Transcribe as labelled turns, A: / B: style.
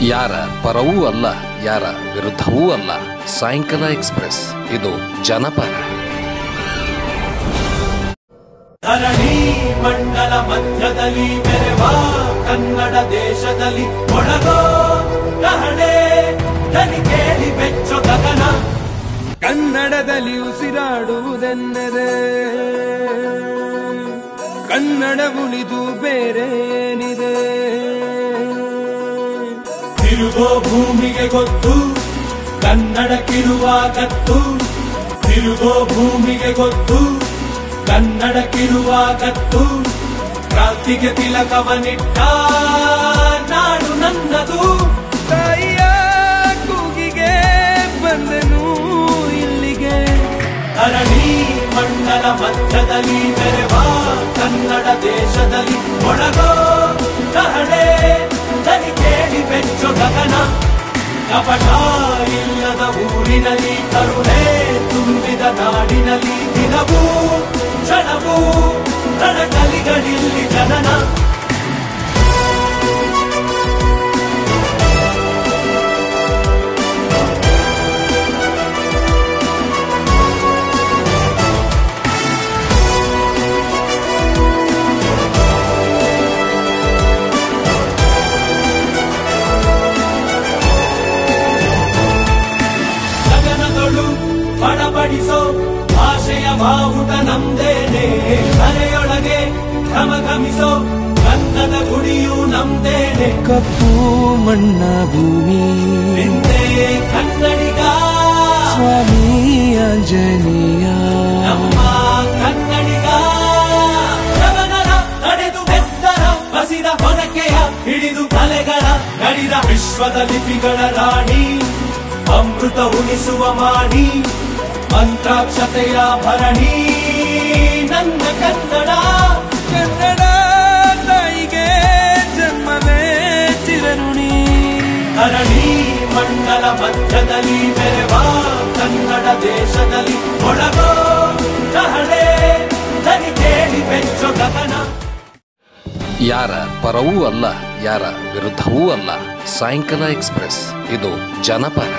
A: ಯಾರ ಪರವೂ ಅಲ್ಲ, ಯಾರ ವಿರುದ್ಧವೂ ಅಲ್ಲ. ಸಾಯಂಕಾಲ ಎಕ್ಸ್ಪ್ರೆಸ್, ಇದು ಜನಪರ.
B: ಧರಣಿ ಮಂಡಲ ಮಧ್ಯದಲ್ಲಿ ಮೆರೆವ ಕನ್ನಡ ದೇಶದಲ್ಲಿ ಒಳಗೋ ಕಹಣೆ ಧನಿ ಕೇಳಿ ಬೆಚ್ಚು
C: ಕನ್ನಡದಲ್ಲಿ ಉಸಿರಾಡುವುದೆಂದರೆ ಕನ್ನಡ ಉಳಿದು ಬೇರೇನಿದೆ
B: ತಿರುಗೋ ಭೂಮಿಗೆ ಗೊತ್ತು ಕನ್ನಡಕ್ಕಿರುವ ಕಿರುವಾಗತ್ತು ತಿರುಗೋ ಭೂಮಿಗೆ ಗೊತ್ತು ಕನ್ನಡಕ್ಕಿರುವ ಕತ್ತು. ಕ್ರಾಂತಿಗೆ ತಿಲಕವನಿಟ್ಟ ನಾಡು ನನ್ನದು.
C: ತಾಯಿಯ ಕೂಗಿಗೆ ಬಂದನು ಇಲ್ಲಿಗೆ.
B: ಅರಣಿ ಮಂಡಲ ಮಧ್ಯದಲ್ಲಿ ಬೆರೆವಾ ಕನ್ನಡ ದೇಶದಲ್ಲಿ ಒಳಗೋ ದಿನವೂ ಕ್ಷಣವೂ ರಣಕಲಿಗಳಿಲ್ಲಿ ಜನನ ಬಾವುಟ ನಮ್ದೇನೆ ಕರೆಯೊಳಗೆ ಘಮಘಮಿಸೋ ಕನ್ನದ ಗುಡಿಯು ನಮ್ದೇನೆ
C: ಕಪ್ಪು ಮಣ್ಣ ಭೂಮಿ.
B: ನಿಂದೆ ಕನ್ನಡಿಗ.
C: ಸ್ವಾಮಿ ಅಂಜನೀಯ
B: ನಮ್ಮ ಕನ್ನಡಿಗ. ಯವನರ ನಡೆದು ಬೆತ್ತರ ಬಸಿದ ಹೊರಕೆಯ ಹಿಡಿದು ಕಲೆಗಳ ಗಡಿದ ವಿಶ್ವದ ಲಿಪಿಗಳ ರಾಣಿ. ಅಮೃತ ಉಣಿಸುವ ಮಾಣಿ. ಮಂತ್ರಾಕ್ಷತೆಯ ಭರಣಿ, ನನ್ನ ಕನ್ನಡ
C: ಕನ್ನಡ ತಾಯಿಗೆ ಜನ್ಮವೇ ಚಿರಋಣಿ.
B: ಭರಣಿ, ಮಂಡಲ ಮಧ್ಯದಲ್ಲಿ ಬೆರೆವ ಕನ್ನಡ ದೇಶದಲ್ಲಿ ಒಳಗೋ ಕಹಳೆ ಧನಿ ಕೇಳಿ ಬೆಚ್ಚು ಗಗನ.
A: ಯಾರ ಪರವೂ ಅಲ್ಲ, ಯಾರ ವಿರುದ್ಧವೂ ಅಲ್ಲ, ಸಾಯಂಕಾಲ ಎಕ್ಸ್ಪ್ರೆಸ್, ಇದು ಜನಪರ.